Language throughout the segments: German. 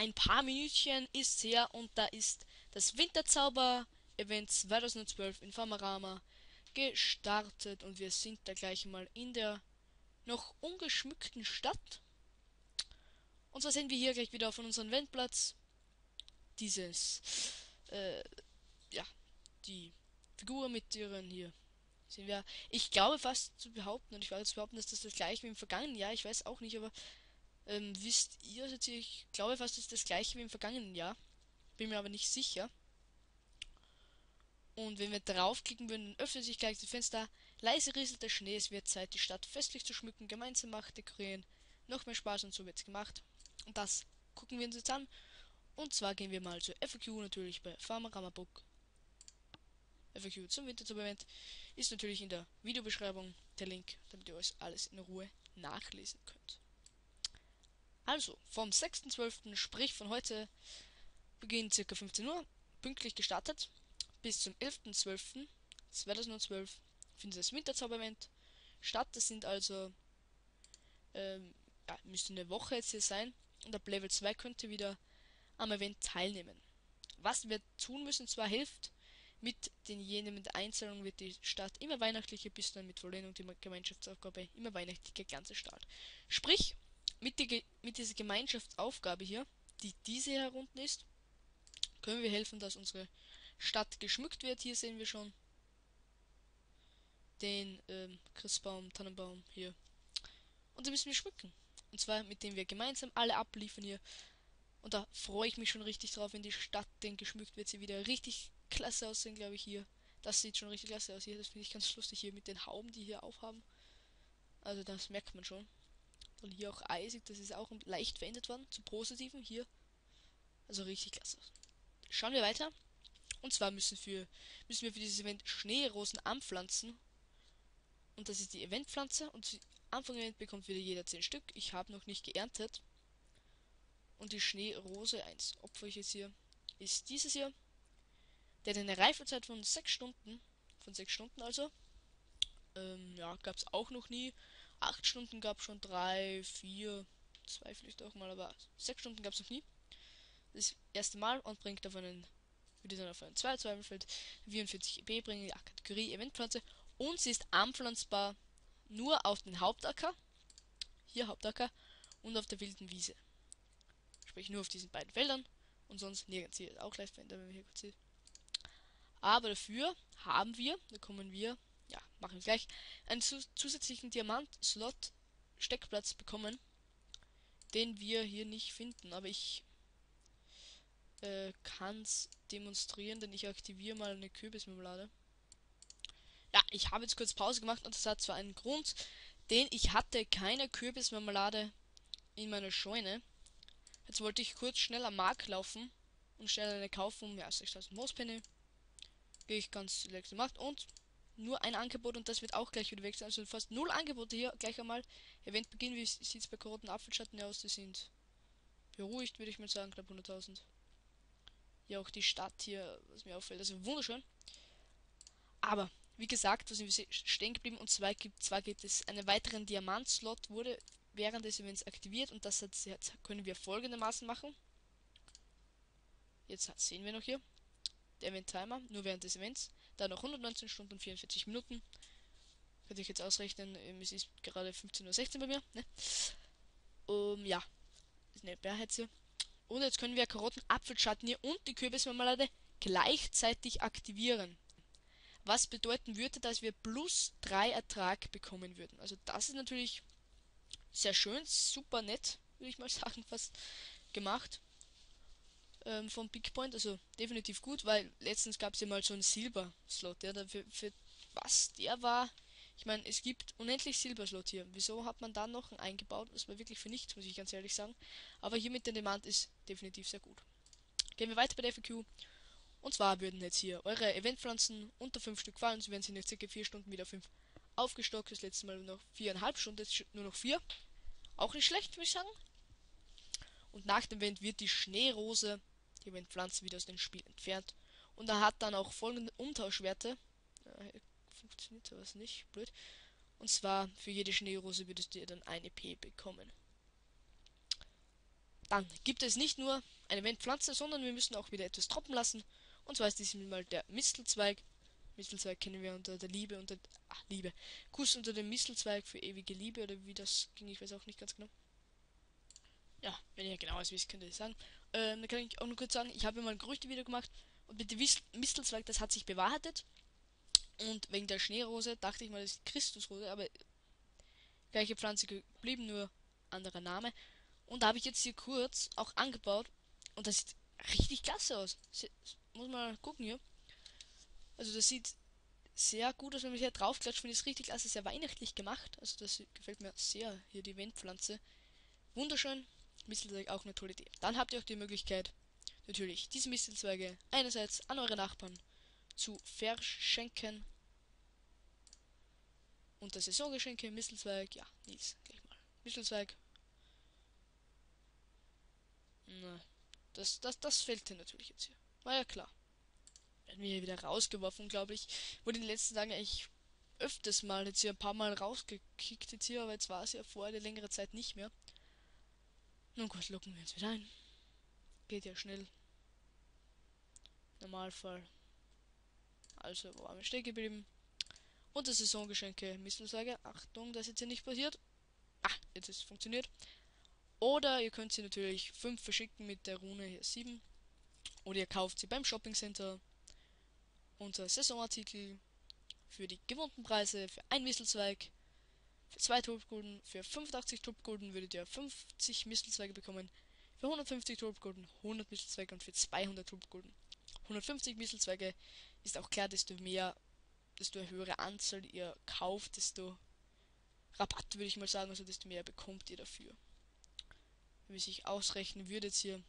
ein paar Minütchen ist her und da ist das Winterzauber-Event 2012 in Famarama gestartet und wir sind da gleich mal in der noch ungeschmückten Stadt. Und zwar sehen wir hier gleich wieder von unserem Eventplatz dieses, äh, ja, die Figur mit ihren hier. Sehen wir, ich glaube fast zu behaupten, und ich weiß zu behaupten, dass das das gleiche wie im vergangenen Jahr, ich weiß auch nicht, aber ähm, wisst ihr, also ich glaube fast, ist das gleiche wie im vergangenen Jahr. Bin mir aber nicht sicher. Und wenn wir draufklicken würden, öffnet sich gleich das Fenster. Leise rieselt der Schnee, es wird Zeit, die Stadt festlich zu schmücken, gemeinsam macht, dekorieren. Noch mehr Spaß und so wird's gemacht. Und das gucken wir uns jetzt an. Und zwar gehen wir mal zur FAQ natürlich bei Farmerama Book. FAQ zum Winterzauberevent ist natürlich in der Videobeschreibung der Link, damit ihr euch alles in Ruhe nachlesen könnt. Also, vom 6.12., sprich von heute, beginnt ca. 15 Uhr, pünktlich gestartet, bis zum 11.12.2012 findet das Winterzauberevent statt. Das sind also, ähm, ja, müsste eine Woche jetzt hier sein. Und ab Level 2 könnt ihr wieder am Event teilnehmen. Was wir tun müssen, zwar hilft, mit den jenen Einzahlungen wird die Stadt immer weihnachtlicher, bis dann mit Vollendung die Gemeinschaftsaufgabe immer weihnachtlicher ganze Stadt. Sprich, mit, die, mit dieser Gemeinschaftsaufgabe hier, die diese hier unten ist, können wir helfen, dass unsere Stadt geschmückt wird. Hier sehen wir schon den ähm, Christbaum, Tannenbaum hier. Und den müssen wir schmücken. Und zwar mit dem wir gemeinsam alle abliefern hier. Und da freue ich mich schon richtig drauf, wenn die Stadt denn geschmückt wird. Sie wieder richtig klasse aussehen, glaube ich, hier. Das sieht schon richtig klasse aus hier. Das finde ich ganz lustig hier mit den Hauben, die hier aufhaben. Also das merkt man schon. Und hier auch eisig, das ist auch leicht verändert worden. Zu positiven hier. Also richtig klasse. Schauen wir weiter. Und zwar müssen, für, müssen wir für dieses Event Schneerosen anpflanzen. Und das ist die Eventpflanze. Und Anfang Event bekommt wieder jeder 10 Stück. Ich habe noch nicht geerntet. Und die Schneerose 1 opfer ich jetzt hier. Ist dieses hier. Der hat eine Reifezeit von 6 Stunden. Von 6 Stunden also. Ähm, ja, gab es auch noch nie. 8 Stunden gab es schon 3, 4, 2 vielleicht auch mal, aber 6 Stunden gab es noch nie. Das erste Mal und bringt auf einen, würde dann auf einen 2 Zweifelfeld 44 EP bringen, die Kategorie Eventpflanze. Und sie ist anpflanzbar nur auf den Hauptacker, hier Hauptacker, und auf der wilden Wiese. Sprich nur auf diesen beiden Feldern und sonst nirgends. Hier auch gleich verändern, wenn man hier kurz sieht. Aber dafür haben wir, da kommen wir, machen wir gleich, einen zus zusätzlichen Diamant-Slot-Steckplatz bekommen, den wir hier nicht finden. Aber ich äh, kann es demonstrieren, denn ich aktiviere mal eine Kürbismarmelade. Ja, ich habe jetzt kurz Pause gemacht und das hat zwar einen Grund, denn ich hatte keine Kürbismarmelade in meiner Scheune. Jetzt wollte ich kurz schnell am Markt laufen und schnell eine kaufen ja, 6000 Moospenny gehe ich ganz select gemacht und nur ein Angebot und das wird auch gleich wieder wechseln. Also fast null Angebote hier gleich einmal. Eventbeginn, wie sieht es bei Karotten Apfelschatten aus? Die sind beruhigt, würde ich mal sagen, knapp 100.000. Ja, auch die Stadt hier, was mir auffällt, also wunderschön. Aber, wie gesagt, da sind wir stehen geblieben und zwar gibt, zwar gibt es einen weiteren Diamant-Slot, wurde während des Events aktiviert und das hat, können wir folgendermaßen machen. Jetzt sehen wir noch hier der Event-Timer, nur während des Events. Da noch 119 Stunden und 44 Minuten. Könnte ich jetzt ausrechnen, ähm, es ist gerade 15.16 Uhr bei mir. Ne? Um, ja, ist eine Bärheit hier. Und jetzt können wir Karotten, Apfelschatten hier und die Kürbismarmelade gleichzeitig aktivieren. Was bedeuten würde, dass wir plus 3 Ertrag bekommen würden. Also das ist natürlich sehr schön, super nett, würde ich mal sagen, fast gemacht ähm, vom Big Point. Also definitiv gut, weil letztens gab es ja mal so einen Silber-Slot, der dafür für was der war. Ich meine, es gibt unendlich Silberslot hier. Wieso hat man da noch einen eingebaut? Das war wirklich für nichts, muss ich ganz ehrlich sagen. Aber hier mit der Demand ist definitiv sehr gut. Gehen wir weiter bei der FAQ. Und zwar würden jetzt hier eure Eventpflanzen unter 5 Stück fallen. Sie werden sie in circa 4 Stunden wieder 5 aufgestockt. Das letzte Mal noch 4,5 Stunden, jetzt nur noch 4. Auch nicht schlecht, würde ich sagen. Und nach dem Event wird die Schneerose die Eventpflanze wieder aus dem Spiel entfernt. Und er hat dann auch folgende Umtauschwerte. Äh, funktioniert sowas nicht, blöd. Und zwar für jede Schneerose würdest du dann eine P bekommen. Dann gibt es nicht nur eine Eventpflanze, sondern wir müssen auch wieder etwas droppen lassen. Und zwar ist diesmal der Mistelzweig. Mistelzweig kennen wir unter der Liebe unter ach, Liebe. Kuss unter dem Mistelzweig für ewige Liebe oder wie das ging, ich weiß auch nicht ganz genau. Ja, wenn ihr genau wisst, könnt ihr sagen. Ähm, dann kann ich auch nur kurz sagen, ich habe mal ein Gerüchte-Video gemacht und mit dem Mistelzweig, das hat sich bewahrheitet. Und wegen der Schneerose dachte ich mal, das ist Christusrose, aber gleiche Pflanze geblieben, nur anderer Name. Und da habe ich jetzt hier kurz auch angebaut und das sieht richtig klasse aus. Muss mal gucken hier. Also das sieht sehr gut aus, wenn man hier draufklatscht, finde ich es richtig klasse, sehr weihnachtlich gemacht. Also das gefällt mir sehr, hier die Wendpflanze. Wunderschön. Mistelzweig auch eine tolle Idee. Dann habt ihr auch die Möglichkeit, natürlich diese Mistelzweige einerseits an eure Nachbarn zu verschenken. Und das Saisongeschenke, Mistelzweig, ja, Nils, gleich mal. Mistelzweig. Na, das, das, das fällt dir natürlich jetzt hier. War ja klar. Werden wir hier wieder rausgeworfen, glaube ich. Wurde in den letzten Tagen eigentlich öfters mal jetzt hier ein paar Mal rausgekickt jetzt hier, aber jetzt war es ja vorher eine längere Zeit nicht mehr. Nun gut, locken wir uns wieder ein. Geht ja schnell. Normalfall. Also, wo waren wir stehen geblieben? Und das Saisongeschenke Misselsage. Achtung, das jetzt hier nicht passiert. Ah, jetzt ist es funktioniert. Oder ihr könnt sie natürlich 5 verschicken mit der Rune hier 7. Oder ihr kauft sie beim Shopping Center. Unter Saisonartikel für die gewohnten Preise für ein Mistelzweig. Für 2 Tulpgulden, für 85 Tulpgulden würdet ihr 50 Mistelzweige bekommen. Für 150 Tulpgulden 100 Mistelzweige und für 200 Tulpgulden 150 Mistelzweige ist auch klar, desto mehr, desto höhere Anzahl ihr kauft, desto Rabatt würde ich mal sagen, also desto mehr bekommt ihr dafür wie sich ausrechnen würde jetzt hier,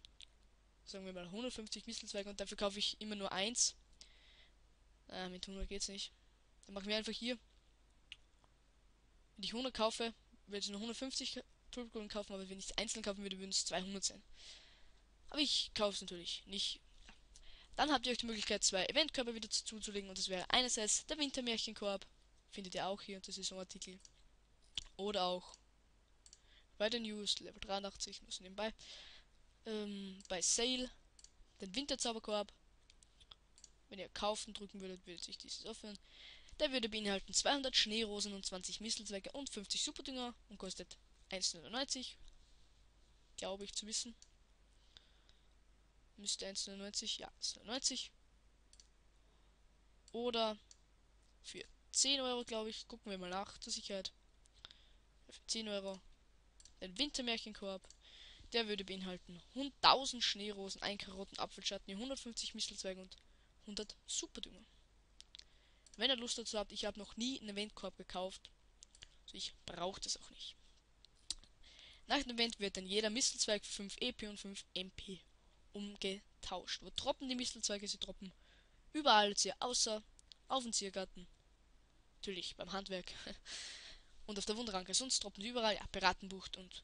sagen wir mal 150 Mistelzweige und dafür kaufe ich immer nur eins. Äh, mit 100 geht's nicht. Dann machen wir einfach hier. Wenn ich 100 kaufe, würde ich nur 150 Tulpkugeln kaufen, aber wenn ich es einzeln kaufen würde, würden es 200 sein. Aber ich kaufe es natürlich nicht. Dann habt ihr euch die Möglichkeit, zwei Eventkörper wieder zuzulegen und das wäre einerseits der Wintermärchenkorb, findet ihr auch hier unter Saisonartikel. Oder auch bei den News, Level 83, nur so nebenbei. Ähm, bei Sale, den Winterzauberkorb. Wenn ihr kaufen drücken würdet, würde sich dieses öffnen. Der würde beinhalten 200 Schneerosen und 20 Mistelzweige und 50 Superdünger und kostet 1,99. Glaube ich zu wissen. Müsste 1,99, ja, 1,99. Oder für 10 Euro, glaube ich. Gucken wir mal nach zur Sicherheit. Für 10 Euro den Wintermärchenkorb. Der würde beinhalten 1000 Schneerosen, 1 Karotten, Apfelschatten, 150 Mistelzweige und 100 Superdünger. Wenn ihr Lust dazu habt, ich habe noch nie einen Eventkorb gekauft. Also ich brauche das auch nicht. Nach dem Event wird dann jeder Mistelzweig für 5 EP und 5 MP umgetauscht. Wo droppen die Mistelzweige? Sie droppen überall außer auf dem Ziergarten. Natürlich beim Handwerk. Und auf der Wunderranke, sonst droppen die überall. Ja, Piratenbucht und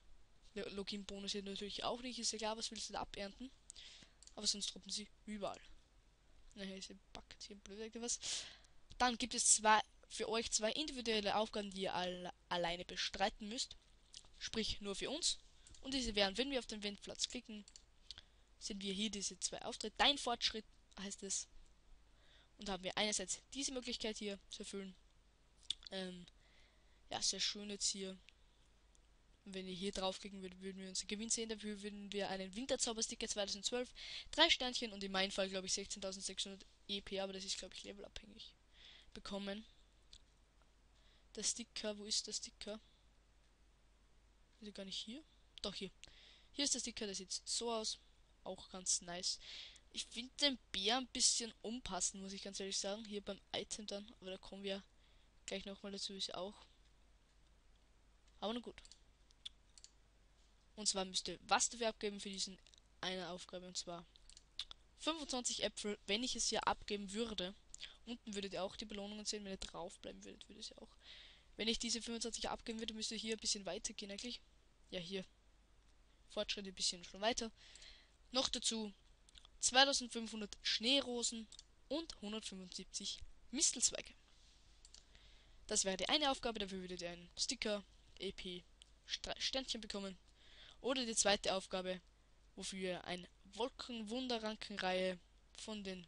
Login-Bonus hier natürlich auch nicht. Ist ja klar, was willst du da abernten? Aber sonst droppen sie überall. Naja, ist backt hier blöd was. Dann gibt es zwei, für euch zwei individuelle Aufgaben, die ihr alle, alleine bestreiten müsst. Sprich, nur für uns. Und diese wären, wenn wir auf den Wendplatz klicken, sind wir hier diese zwei Auftritte. Dein Fortschritt heißt es. Und haben wir einerseits diese Möglichkeit hier zu erfüllen. Ähm, ja, sehr schön jetzt hier. Und wenn ihr hier draufklicken würdet, würden wir unseren Gewinn sehen. Dafür würden wir einen Winterzaubersticker 2012, drei Sternchen und in meinem Fall glaube ich 16.600 EP, aber das ist glaube ich levelabhängig, bekommen. Der Sticker, wo ist der Sticker? Ist er gar nicht hier? Doch hier. Hier ist der Sticker, der sieht so aus. Auch ganz nice. Ich finde den Bär ein bisschen unpassend, muss ich ganz ehrlich sagen. Hier beim Item dann. Aber da kommen wir gleich nochmal dazu, ist auch. Aber nun gut. Und zwar müsste was dafür abgeben für diesen eine Aufgabe. Und zwar 25 Äpfel, wenn ich es hier abgeben würde. Unten würdet ihr auch die Belohnungen sehen, wenn ihr draufbleiben würdet, würde es ja auch. Wenn ich diese 25 abgeben würde, müsste hier ein bisschen weiter gehen eigentlich. Ja, hier. Fortschritt ein bisschen schon weiter. Noch dazu 2500 Schneerosen und 175 Mistelzweige. Das wäre die eine Aufgabe, dafür würdet ihr einen Sticker EP Sternchen bekommen. Oder die zweite Aufgabe wofür ihr ein Wolkenwunderrankenreihe von den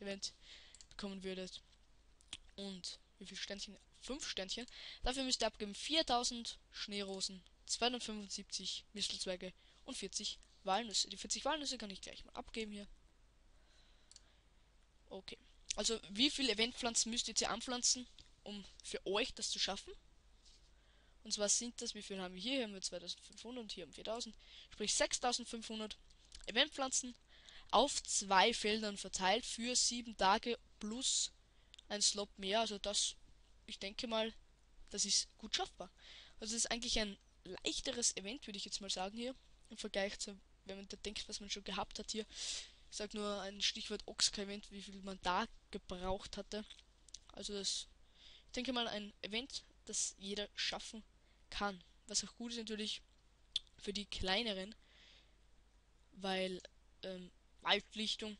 Winterzauber-Event bekommen würdet. Und wie viele Sternchen? 5 Sternchen. Dafür müsst ihr abgeben 4000 Schneerosen, 275 Mistelzweige und 40 Walnüsse. Die 40 Walnüsse kann ich gleich mal abgeben hier. Okay. Also wie viele Eventpflanzen müsst ihr anpflanzen, um für euch das zu schaffen? Und zwar sind das, wie viel haben wir hier? Hier haben wir 2500 und hier haben wir 4000. Sprich 6500 Eventpflanzen auf zwei Feldern verteilt für sieben Tage plus ein Slot mehr. Also das, ich denke mal, das ist gut schaffbar. Also es ist eigentlich ein leichteres Event, würde ich jetzt mal sagen hier. Im Vergleich zu, wenn man da denkt, was man schon gehabt hat hier. Ich sage nur ein Stichwort Oxka-Event, wie viel man da gebraucht hatte. Also das, ich denke mal, ein Event, das jeder schaffen kann. Was auch gut ist natürlich für die kleineren, weil ähm, Waldlichtung,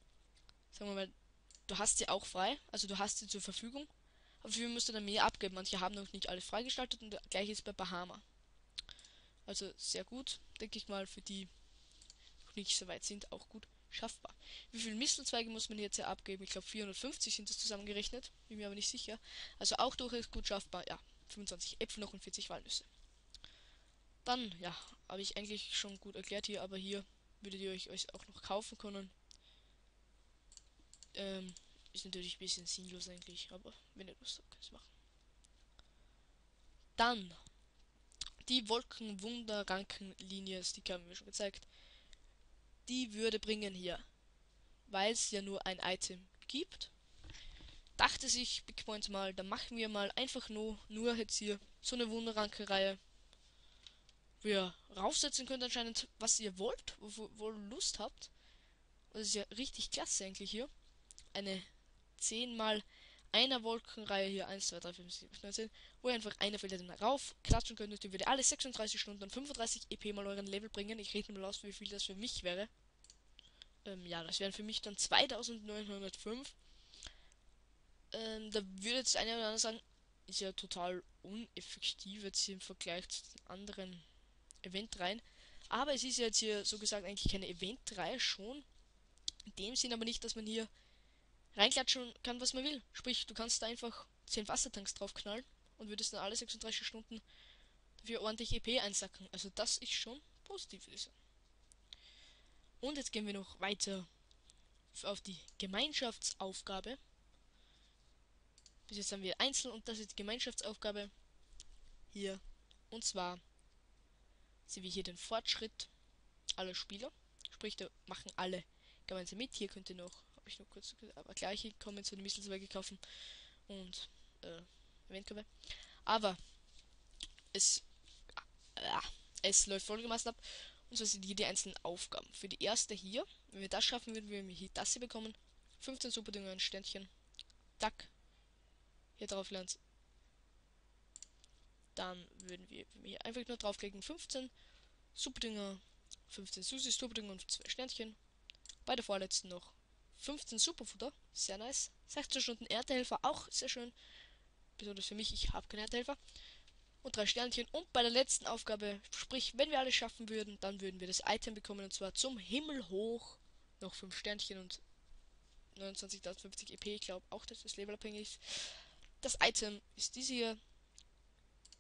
sagen wir mal, du hast sie auch frei, also du hast sie zur Verfügung, aber für musst du dann mehr abgeben. Manche haben noch nicht alles freigestaltet und gleich ist bei Bahama. Also sehr gut, denke ich mal, für die noch nicht so weit sind, auch gut schaffbar. Wie viele Mistelzweige muss man jetzt ja abgeben? Ich glaube 450 sind das zusammengerechnet, bin mir aber nicht sicher. Also auch durchaus gut schaffbar, ja. 25 Äpfel noch und 40 Walnüsse. Dann, ja, habe ich eigentlich schon gut erklärt hier, aber hier würdet ihr euch, euch auch noch kaufen können. Ähm, ist natürlich ein bisschen sinnlos eigentlich, aber wenn ihr Lust habt, könnt ihr es machen. Dann die Wolkenwunderrankenlinie, die haben wir schon gezeigt. Die würde bringen hier, weil es ja nur ein Item gibt. Dachte sich Big Point mal, dann machen wir mal einfach nur, nur jetzt hier so eine Wunderranke-Reihe wo ihr raufsetzen könnt anscheinend, was ihr wollt, wo, wo Lust habt. Und das ist ja richtig klasse eigentlich hier. Eine 10 mal einer Wolkenreihe hier 1, 2, 3, 5, 6, 7, 19, wo ihr einfach eine Felder rauf klatschen könnt die würde alle 36 Stunden und 35 EP mal euren Level bringen. Ich rede mal aus, wie viel das für mich wäre. Ähm, ja, das wären für mich dann 2905. Ähm, da würde jetzt einer oder andere sagen, ist ja total uneffektiv jetzt im Vergleich zu den anderen Event rein. Aber es ist jetzt hier so gesagt eigentlich keine Event-Reihe schon. In dem Sinn aber nicht, dass man hier reinklatschen kann, was man will. Sprich, du kannst da einfach 10 Wassertanks draufknallen und würdest dann alle 36 Stunden dafür ordentlich EP einsacken. Also das ist schon positiv, würde. Und jetzt gehen wir noch weiter auf die Gemeinschaftsaufgabe. Bis jetzt haben wir einzeln und das ist die Gemeinschaftsaufgabe hier. Und zwar sehen wir hier den Fortschritt aller Spieler. Sprich, da machen alle gemeinsam mit. Hier könnt ihr noch, habe ich noch kurz, aber gleich kommen zu den Misselzweige kaufen und äh, Eventkurve. Aber es, äh, es läuft folgendermaßen ab. Und so sind hier die einzelnen Aufgaben. Für die erste hier, wenn wir das schaffen, würden wir hier das hier bekommen. 15 Superdünger, ein Sternchen. Dack. Hier drauf lernt dann würden wir, hier einfach nur draufklicken, 15 Superdinger, 15 Susi Superdinger und 2 Sternchen. Bei der vorletzten noch 15 Superfutter, sehr nice. 16 Stunden Erntehelfer, auch sehr schön. Besonders für mich, ich habe keine Erntehelfer. Und drei Sternchen. Und bei der letzten Aufgabe, sprich, wenn wir alles schaffen würden, dann würden wir das Item bekommen. Und zwar zum Himmel hoch. Noch 5 Sternchen und 29.050 EP. Ich glaube auch, dass das levelabhängig ist. Das Item ist diese hier.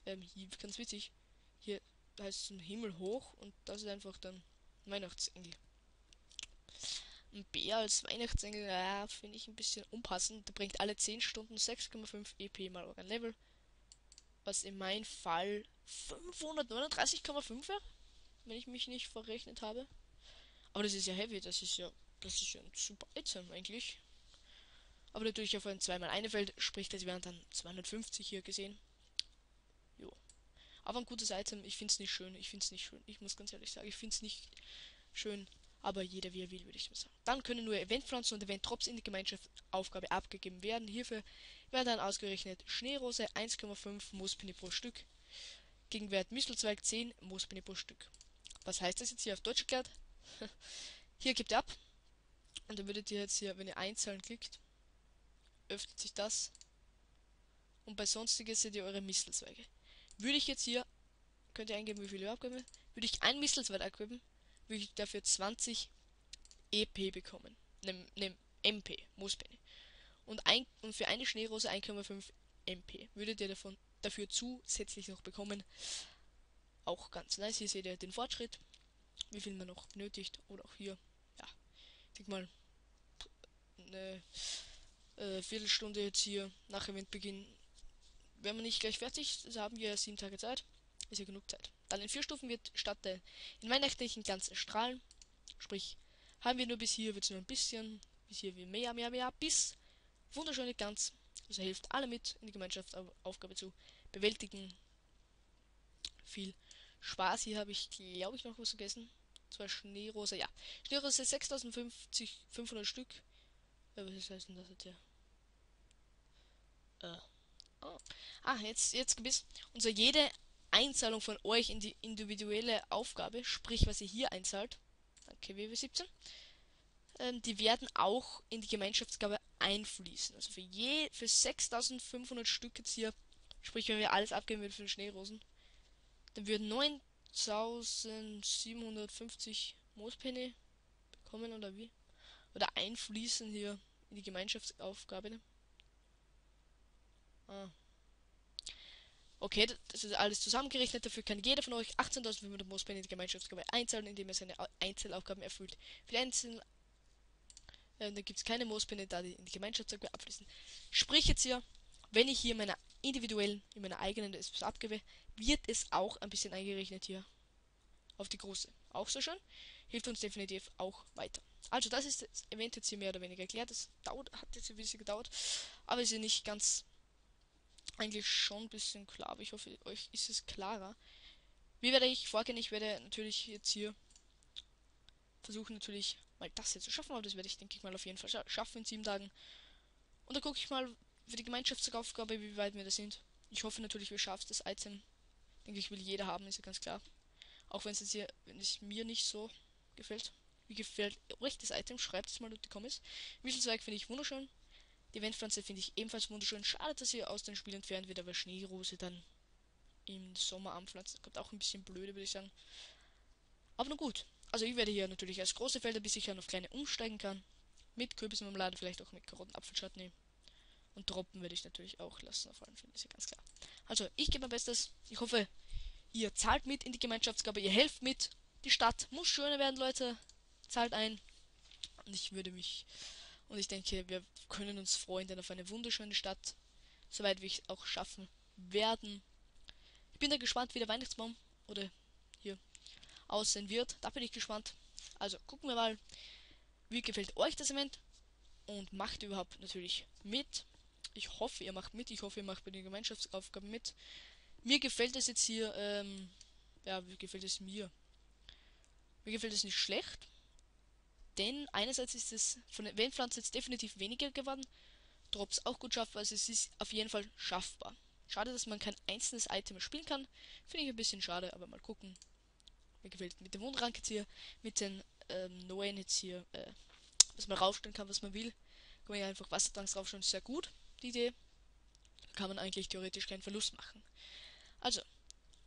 Ähm, hier, ganz witzig. Hier heißt es zum Himmel hoch und das ist einfach dann Weihnachtsengel. Ein Bär als Weihnachtsengel, ja, finde ich ein bisschen unpassend. Der bringt alle 10 Stunden 6,5 EP mal euren Level. Was in meinem Fall 539,5 wäre, wenn ich mich nicht verrechnet habe. Aber das ist ja heavy, das ist ja, das ist ja ein super Item eigentlich. Aber natürlich auf ein 2x1 Feld, sprich, das wären dann 250 hier gesehen. Aber ein gutes Item, ich finde es nicht schön. Ich finde es nicht schön. Ich muss ganz ehrlich sagen, ich finde es nicht schön. Aber jeder wie er will, würde ich sagen. Dann können nur Eventpflanzen und Event-Drops in die Gemeinschaftsaufgabe abgegeben werden. Hierfür werden dann ausgerechnet Schneerose 1,5 Moospinne pro Stück. Gegenwert Mistelzweig 10 Moospinne pro Stück. Was heißt das jetzt hier auf Deutsch erklärt? hier gibt ihr ab. Und dann würdet ihr jetzt hier, wenn ihr Einzahlen klickt, öffnet sich das. Und bei sonstiges seht ihr eure Mistelzweige. Würde ich jetzt hier, könnt ihr eingeben, wie viele ihr abgeben, würde ich ein Mistelzweig abgeben, würde ich dafür 20 EP bekommen. Nem, nem MP, Moospenny. Und, ein, und für eine Schneerose 1,5 MP würdet ihr davon dafür zusätzlich noch bekommen. Auch ganz nice. Hier seht ihr den Fortschritt, wie viel man noch benötigt. Oder auch hier, ja, ich denke mal, eine äh, Viertelstunde jetzt hier nach Eventbeginn. Wenn wir nicht gleich fertig, so haben wir sieben Tage Zeit. Ist ja genug Zeit. Dann in vier Stufen wird statt der in weihnachtlichen ganzen Strahlen, sprich, haben wir nur bis hier, wird es nur ein bisschen, bis hier wie mehr, mehr, mehr, bis wunderschöne Glanz. Also hilft alle mit in die Gemeinschaftsaufgabe zu bewältigen. Viel Spaß. Hier habe ich, glaube ich, noch was vergessen. Zwar Schneerose, ja. Schneerose 6050, 500 Stück. Ja, was heißt denn das jetzt hier? Äh. Ah, jetzt, jetzt gewiss. Und so jede Einzahlung von euch in die individuelle Aufgabe, sprich, was ihr hier einzahlt, danke WW17, ähm, die werden auch in die Gemeinschaftsgabe einfließen. Also für je, für 6500 Stück jetzt hier, sprich, wenn wir alles abgeben würden für den Schneerosen, dann würden 9750 Moospenne bekommen oder wie? Oder einfließen hier in die Gemeinschaftsaufgabe. Ah. Okay, das ist alles zusammengerechnet. Dafür kann jeder von euch 18.500 Moospenne in die Gemeinschaftsaufgabe einzahlen, indem er seine Einzelaufgaben erfüllt. Für die einzelnen äh, da gibt es keine Moospenne, da die in die Gemeinschaftsaufgabe abfließen. Sprich jetzt hier, wenn ich hier meiner individuellen, in meiner eigenen etwas abgebe, wird es auch ein bisschen eingerechnet hier auf die große. Auch so schön. Hilft uns definitiv auch weiter. Also das ist das Event jetzt hier mehr oder weniger erklärt. Das dauert, hat jetzt ein bisschen gedauert, aber ist ja nicht ganz eigentlich schon ein bisschen klar. Aber ich hoffe, euch ist es klarer. Wie werde ich vorgehen? Ich werde natürlich jetzt hier versuchen natürlich mal das hier zu schaffen, aber das werde ich denke ich mal auf jeden Fall scha schaffen in sieben Tagen. Und dann gucke ich mal für die Gemeinschaftsaufgabe, wie weit wir da sind. Ich hoffe natürlich, wir schaffen das Item. Denke ich, will jeder haben, ist ja ganz klar. Auch wenn es hier, wenn es mir nicht so gefällt. Wie gefällt euch das Item? Schreibt es mal in die Comments. Wieselzweig finde ich wunderschön. Die Eventpflanze finde ich ebenfalls wunderschön. Schade, dass sie aus dem Spiel entfernt wird, aber Schneerose dann im Sommer anpflanzen. Kommt auch ein bisschen blöde, würde ich sagen. Aber nun gut. Also ich werde hier natürlich als große Felder, bis ich dann auf kleine umsteigen kann. Mit Kürbismarmelade, vielleicht auch mit Karottenapfelschatten nehmen. Und droppen werde ich natürlich auch lassen auf allen Fällen, ist ja ganz klar. Also, ich gebe mein Bestes. Ich hoffe, ihr zahlt mit in die Gemeinschaftsgabe, ihr helft mit. Die Stadt muss schöner werden, Leute. Zahlt ein. Und ich würde mich. Und ich denke, wir können uns freuen, denn auf eine wunderschöne Stadt, soweit wir es auch schaffen werden. Ich bin da gespannt, wie der Weihnachtsbaum oder hier aussehen wird. Da bin ich gespannt. Also gucken wir mal, wie gefällt euch das Event und macht überhaupt natürlich mit. Ich hoffe, ihr macht mit. Ich hoffe, ihr macht bei den Gemeinschaftsaufgaben mit. Mir gefällt es jetzt hier, ähm, ja, wie gefällt es mir? Mir gefällt es nicht schlecht. Denn einerseits ist es von den Eventpflanzen jetzt definitiv weniger geworden. Drops auch gut schaffbar, also es ist auf jeden Fall schaffbar. Schade, dass man kein einzelnes Item spielen kann. Finde ich ein bisschen schade, aber mal gucken. Mir gefällt mit dem Wundrank jetzt hier, mit den ähm, neuen jetzt hier, äh, dass man raufstellen kann, was man will. Kann man ja einfach Wassertanks draufstellen, ist sehr gut, die Idee. Da kann man eigentlich theoretisch keinen Verlust machen. Also,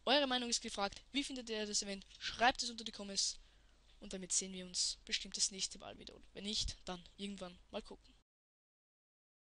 eure Meinung ist gefragt. Wie findet ihr das Event? Schreibt es unter die Comments. Und damit sehen wir uns bestimmt das nächste Mal wieder. Und wenn nicht, dann irgendwann mal gucken.